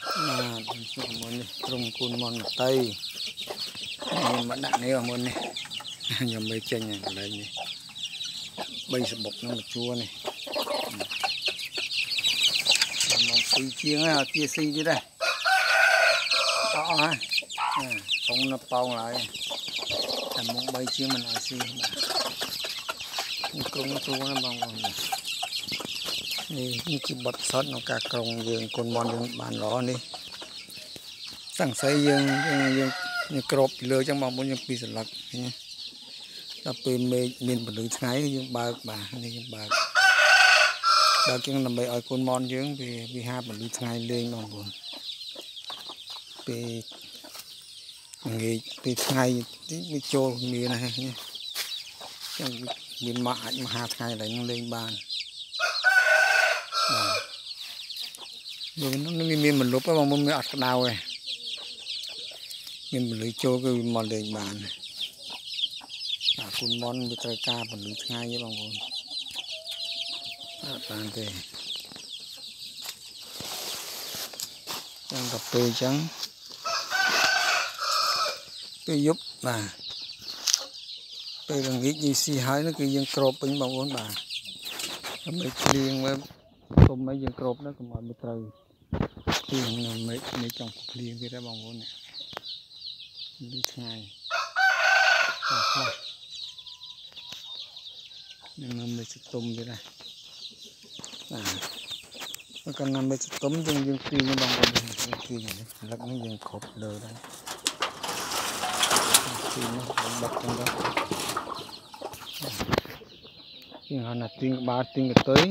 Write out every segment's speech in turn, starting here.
បាទសុំមុននេះត្រង់គូនមន្តតៃខ្ញុំមកដាក់នេះមុននេះខ្ញុំមិនចេញកន្លែងនេះ3សបុកនឹងមកជួនេះមកពីជាងហើយអត់ជាស៊ីទៀតដែរអត់ហើយត្រង់នៅប៉ោងឡើយតែមក3ជាងមិនឲ្យស៊ីបាទក្រុងជួណាបងប្អូន នេះនេះជាបត់សតក្នុងការក្រុងយើងគុណមន្តយើងបានល្អនេះសង្ស័យយើងយើងយើងយើងក្របពីលើចឹងបងប្អូនយើងពីស្លឹកនេះដល់ពេលមេឃមានពលឺថ្ងៃយើងបើកបាទនេះយើងបើកបើកជាងដើម្បីឲ្យគុណមន្តយើងវាវាហាពលឺថ្ងៃលេងបងប្អូនពេលងាយពេលថ្ងៃវាចូលមានណាចឹងមានមកអាចមហាថ្ងៃឡើងលេងបាន យើងនឹងមានមលុបបងមុំមានអត់ក្តៅទេមានពលិចូលគឺមកលេងបានអាគុណមនវាត្រូវការពលិថ្ងៃទេបងប្អូនអត់បានទេចឹងទៅពេលចឹងពេលយប់បាទពេលល្ងាចយើងស៊ីហើយនោះគឺយើងក្របពេញបងប្អូនបាទដើម្បីគ្លៀងមើលគុំឲ្យយើងក្របនោះកុំឲ្យមិនត្រូវ គ្លៀងនៅមេឃមេឃចង់គ្លៀងទៀតដែរបងប្អូននេះនេះថ្ងៃអស់ខ្លះនឹងនៅមេឃស្ទុំទៀតដែរបាទក៏ណាមេឃស្ទុំយើងយើងគ្លៀងបងប្អូនយើងគ្លៀងនេះលឹកនេះយើងគ្រប់លើដែរគ្លៀងនេះបិទទាំងដល់ជាងហៅណាទីងក្បាលទីងកតុយ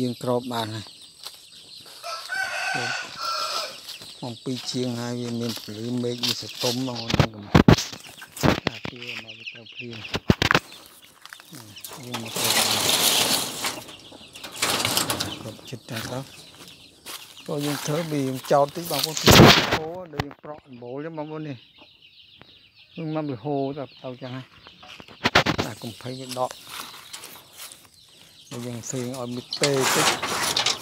យើងក្របបានហើយ អំពីជាងហើយវាមានពលឺមេឃវាស្ទុំបងអូនកំអាពីមកវាត្រូវភ្លៀងយើងមកក្របគ្រប់ចិត្តតែទៅក៏យើងធ្វើវាយើងចោតតិចបងប្អូនពីហូដល់យើងប្រក់ដំបូលចឹងបងប្អូននេះនឹងមកវាហូទៅទៅចឹងហើយតែកំភៃវាដកយើងសេងឲ្យមិតពេតិច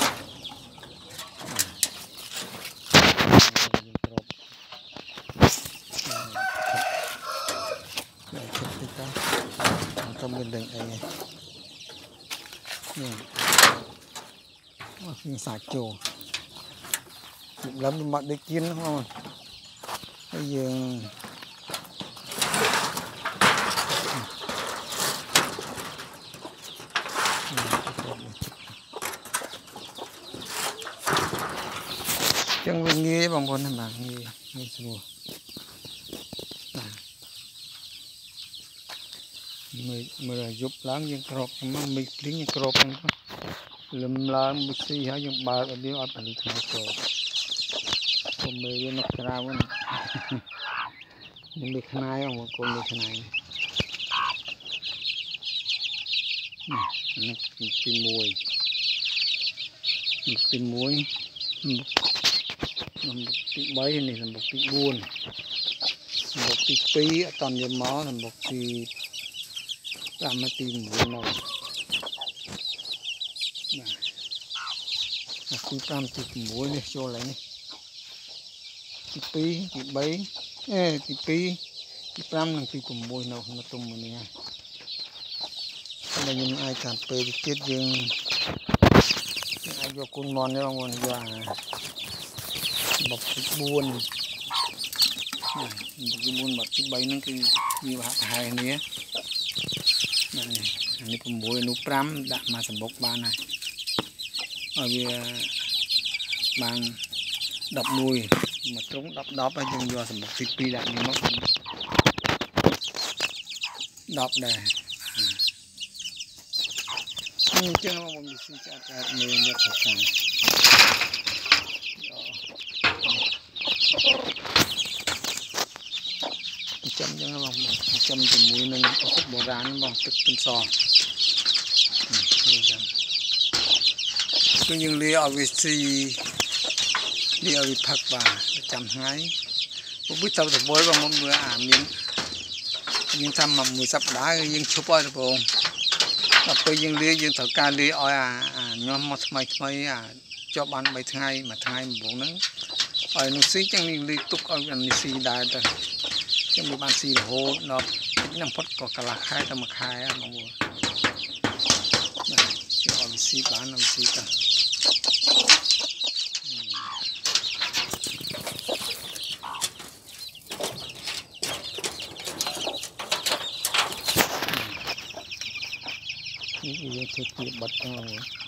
ก็មានដឹងអីនេះមកមានសាច់ចូលលំមកដឹកគៀនហ្នឹងហើយយើងចឹងវាងាយបងប្អូនណាបាទងាយងាយស្រួល មើលមើលយប់ឡើងយើងក្របមកមីភ្លីងយើងក្របហ្នឹងលឹមឡើងមួយស៊ីហើយយើងបើកឲ្យវាអត់ពលិថ្ងៃចូលគុំមើលវានៅក្រៅហ្នឹងនេះមេខ្នាយបងគុំមេខ្នាយនេះទី1ទី1មុខទី1មុខទី3នេះមុខទី4មុខទី2អត់តន់យកមកមុខទី 5នាទី1មកបាទទី5ទី6នេះចូលហើយនេះទី2ទី3អេទី2ទី5និងទី6នៅនៅទុំមួយនេះហើយខ្ញុំអាចតាមពេលទៀតយើងអាចយកគុណមននេះបងប្អូនយកអាបុកទី4បុកទី4បុកទី3ហ្នឹងគឺវាហាក់ប្រហែលគ្នា នេះនេះ6នោះ5ដាក់មកសម្បុកបានហើយឲ្យវាបាន11មកត្រង់10 10ហើយយើងយកសម្បុកទី2ដាក់នេះមក10ដែរអញ្ចឹងមកមានស៊ីចាត់តែមើលយកប្រកាន់ ចាំចឹងបងចាំជាមួយនឹងឱសថបុរាណបងទឹកខ្ទឹមសនេះចឹងគឺយើងលាឲ្យវាស៊ីលាឲ្យវាផឹកបាទចាំថ្ងៃពុកទៅទៅបុយបងមកមើលអាមានយើងចាំមកមួយសប្តាហ៍យើងឈប់ឲ្យបងដល់ពេលយើងលាយើងត្រូវការលាឲ្យអាញាំមកថ្មីថ្មីអាជាប់បាន3ថ្ងៃមួយថ្ងៃដំបូងហ្នឹងឲ្យនោះស៊ីចឹងនេះលីទុកឲ្យអានេះស៊ីដែរទៅ ចឹងវាបានស៊ីរហូតដល់តិចហ្នឹងផុតក៏កន្លះខែទៅមួយខែហ្នឹងបងប្អូនបាទយកឲ្យវាស៊ីបានឲ្យវាស៊ីទៅនេះគឺយើងធ្វើជាបិទទៅបងប្អូន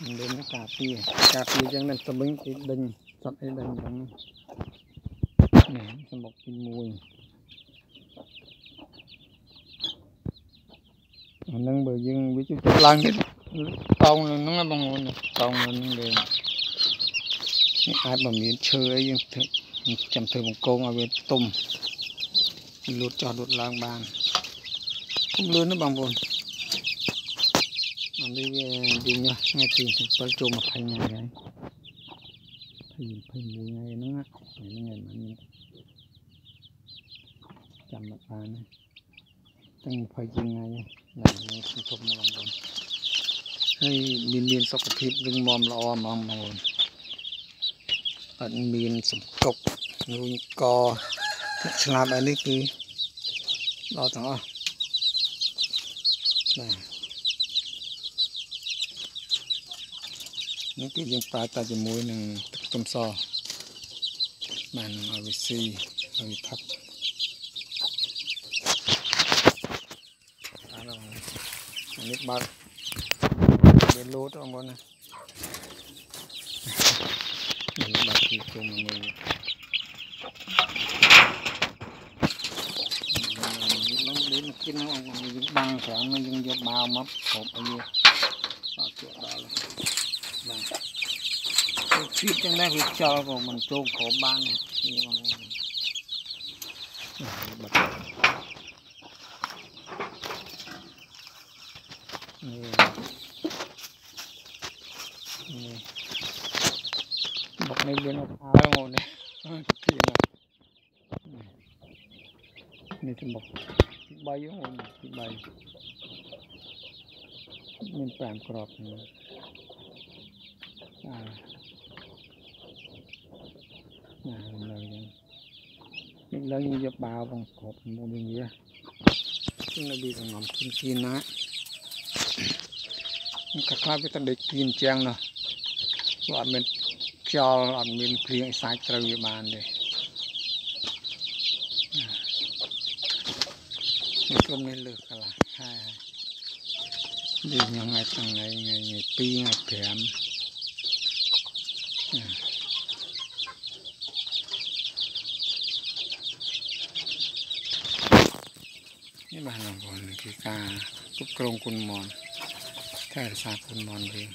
mình đến nó cà phê cà phê chẳng nên tao bánh cái đinh sắt cái đinh bằng này nó một cái mùi. Nâng bờ dân với chú chụp lan cái tông lên, nó là bằng ngôn này, tông lên nó đều ai mà miếng chơi ấy, nhưng thật chẳng thử một câu mà bên tôm lột cho đột lang bàn. Không lớn nữa bằng vồn làm đi về đi nhá nghe tìm thì bắt trộm một hai ngày đấy phải phải mua ngay nó ngắt, phải ngày mà ចាំមកបានទាំង20ជាងថ្ងៃណាខ្ញុំជុំណាបងប្អូនហើយមានមានសុខភាពរឹងមាំល្អហ្មងបងប្អូនអត់មានសង្កុករួញកឆ្លាតអានេះគឺដល់ទាំងអស់បាទនេះគឺយើងប្រើតែជាមួយនឹងទឹកខ្ទឹមសបាននឹងឲ្យវាស៊ីឲ្យវាផឹកអានោះ អានេះបើកវាលោតបងប្អូនណានេះបើកពីជុំមួយឡើង đến kia nó យើងបាំងច្រើនយើងយកបាវមកគ្រប់ឲ្យ វាអត់ជាដល់បាទពីចឹងដែរវាចោលក៏មិនចូលក្រោមបាននេះបងប្អូនបាត់នេះនេះបុកនេះមានអត់ហើយបងនេះពីណានេះទៅបុកទី3បងទី3មាន5ក្របនេះ à à lời những lời កាខ្លះវាតែដេកគៀនជាងនោះវាអត់មានខ្យល់អត់មានគ្រៀងសាច់ត្រូវវាបានទេនេះក្រុមនេះលើកន្លះខែនេះខ្ញុំថ្ងៃថ្ងៃថ្ងៃ2ថ្ងៃ5នេះបាទបងប្អូនគឺការគ្រប់គ្រងគុណមន់ ថែរក្សាគុណមនយើង